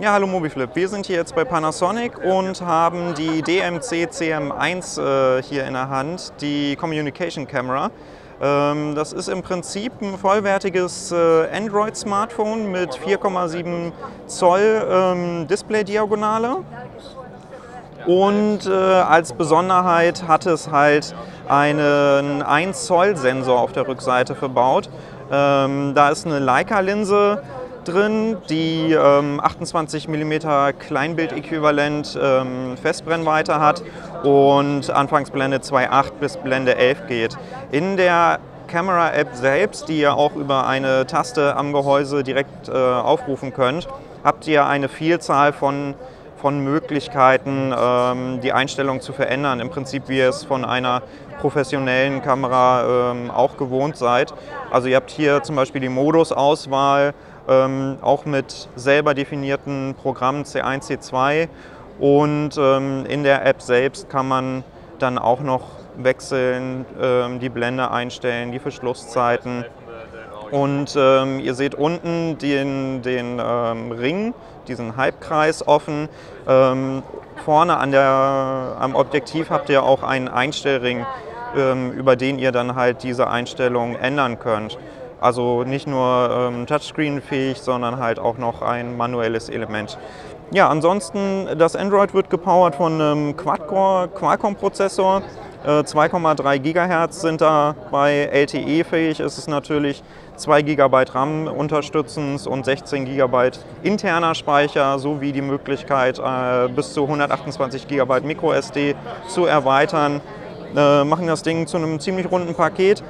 Ja, hallo Mobiflip. Wir sind hier jetzt bei Panasonic und haben die DMC CM1 äh, hier in der Hand, die Communication Camera. Ähm, das ist im Prinzip ein vollwertiges äh, Android-Smartphone mit 4,7 Zoll ähm, Display-Diagonale. Und äh, als Besonderheit hat es halt einen 1 Zoll Sensor auf der Rückseite verbaut. Ähm, da ist eine Leica-Linse drin, die ähm, 28 mm Kleinbildäquivalent ähm, Festbrennweite hat und Anfangsblende 2.8 bis Blende 11 geht. In der Camera-App selbst, die ihr auch über eine Taste am Gehäuse direkt äh, aufrufen könnt, habt ihr eine Vielzahl von von Möglichkeiten, ähm, die Einstellung zu verändern. Im Prinzip, wie ihr es von einer professionellen Kamera ähm, auch gewohnt seid. Also ihr habt hier zum Beispiel die Modusauswahl, ähm, auch mit selber definierten Programmen C1, C2 und in der App selbst kann man dann auch noch wechseln, die Blende einstellen, die Verschlusszeiten. Und ähm, ihr seht unten den, den ähm, Ring, diesen Halbkreis offen. Ähm, vorne an der, am Objektiv habt ihr auch einen Einstellring, über den ihr dann halt diese Einstellung ändern könnt. Also nicht nur ähm, Touchscreen-fähig, sondern halt auch noch ein manuelles Element. Ja, ansonsten, das Android wird gepowert von einem Quad-Core Qualcomm-Prozessor. Äh, 2,3 GHz sind da bei LTE fähig. Ist es natürlich 2 GB RAM unterstützend und 16 GB interner Speicher sowie die Möglichkeit äh, bis zu 128 GB MicroSD zu erweitern. Äh, machen das Ding zu einem ziemlich runden Paket.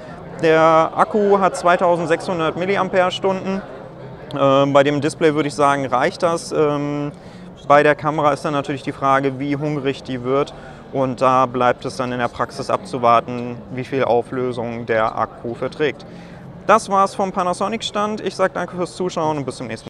Der Akku hat 2600 mAh. Bei dem Display würde ich sagen, reicht das. Ähm, bei der Kamera ist dann natürlich die Frage, wie hungrig die wird. Und da bleibt es dann in der Praxis abzuwarten, wie viel Auflösung der Akku verträgt. Das war's vom Panasonic-Stand. Ich sage danke fürs Zuschauen und bis zum nächsten Mal.